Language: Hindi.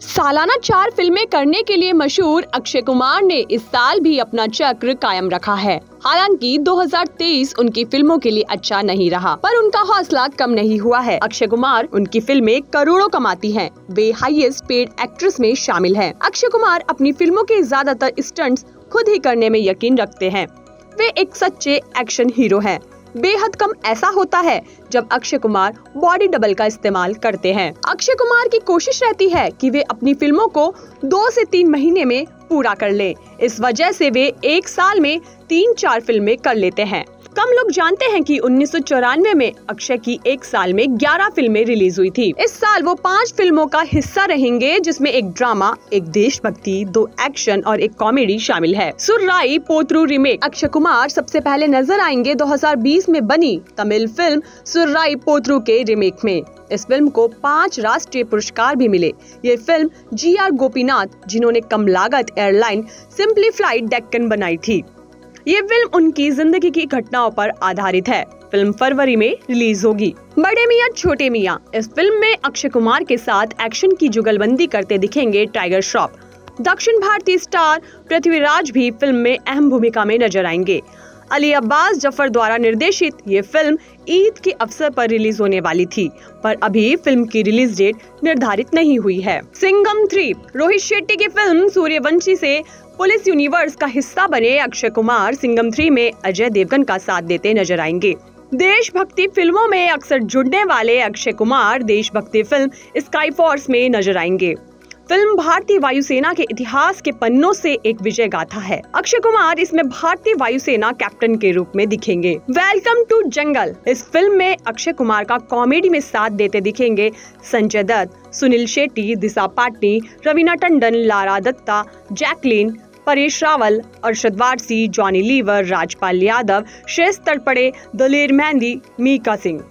सालाना चार फ़िल्में करने के लिए मशहूर अक्षय कुमार ने इस साल भी अपना चक्र कायम रखा है हालाँकि 2023 उनकी फ़िल्मों के लिए अच्छा नहीं रहा, पर उनका हौसला कम नहीं हुआ है अक्षय कुमार उनकी फ़िल्में करोड़ों कमाती हैं। वे हाईएस्ट पेड एक्ट्रेस में शामिल हैं। अक्षय कुमार अपनी फ़िल्मों के ज़्यादातर स्टंट्स खुद ही करने में यकीन रखते हैं वे एक सच्चे एक्शन हीरो हैं। बेहद कम ऐसा होता है जब अक्षय कुमार बॉडी डबल का इस्तेमाल करते हैं अक्षय कुमार की कोशिश रहती है कि वे अपनी फ़िल्मों को दो से तीन महीने में पूरा कर लें। इस वजह से वे एक साल में तीन चार फ़िल्में कर लेते हैं कम लोग जानते हैं कि उन्नीस सौ चौरानवे में अक्षय की एक साल में 11 फ़िल्में रिलीज़ हुई थी। इस साल वो पाँच फ़िल्मों का हिस्सा रहेंगे, जिसमें एक ड्रामा, एक देशभक्ति, दो एक्शन और एक कॉमेडी शामिल है। सुर्राई पोत्रू रिमेक। अक्षय कुमार सबसे पहले नज़र आएँगे 2020 में बनी तमिल फ़िल्म सुर्राई पोत्रू के रिमेक में। इस फ़िल्म को पाँच राष्ट्रीय पुरस्कार भी मिले। ये फ़िल्म जी आर गोपीनाथ, जिन्होंने कम लागत एयरलाइन सिंपली फ़्लाइट डेक्कन बनाई थी। ये फ़िल्म उनकी ज़िंदगी की घटनाओं पर आधारित है। फ़िल्म फरवरी में रिलीज़ होगी। बड़े मियाँ, छोटे मियाँ, इस फ़िल्म में अक्षय कुमार के साथ एक्शन की जुगलबंदी करते दिखेंगे टाइगर श्रॉफ। दक्षिण भारतीय स्टार पृथ्वीराज भी फ़िल्म में अहम भूमिका में नज़र आएँगे। अली अब्बास ज़फ़र द्वारा निर्देशित ये फ़िल्म ईद के अवसर पर रिलीज़ होने वाली थी, पर अभी फ़िल्म की रिलीज़ डेट निर्धारित नहीं हुई है। सिंगम थ्री, रोहित शेट्टी की फ़िल्म सूर्यवंशी से पुलिस यूनिवर्स का हिस्सा बने अक्षय कुमार सिंगम थ्री में अजय देवगन का साथ देते नज़र आएँगे। देशभक्ति फ़िल्मों में अक्सर जुड़ने वाले अक्षय कुमार देशभक्ति फ़िल्म स्काई फोर्स में नज़र आएँगे। फ़िल्म भारतीय वायुसेना के इतिहास के पन्नों से एक विजय गाथा है। अक्षय कुमार इसमें भारतीय वायुसेना कैप्टन के रूप में दिखेंगे। वेलकम टू जंगल इस फ़िल्म में अक्षय कुमार का कॉमेडी में साथ देते दिखेंगे संजय दत्त, सुनील शेट्टी, दिशा पाटनी, रवीना टंडन, लारा दत्ता, जैकलीन, परेश रावल, अरशद वारसी, जॉनी लीवर, राजपाल यादव श्रेष्ठ तड़पड़े, दलेर मेहंदी, मीका सिंह।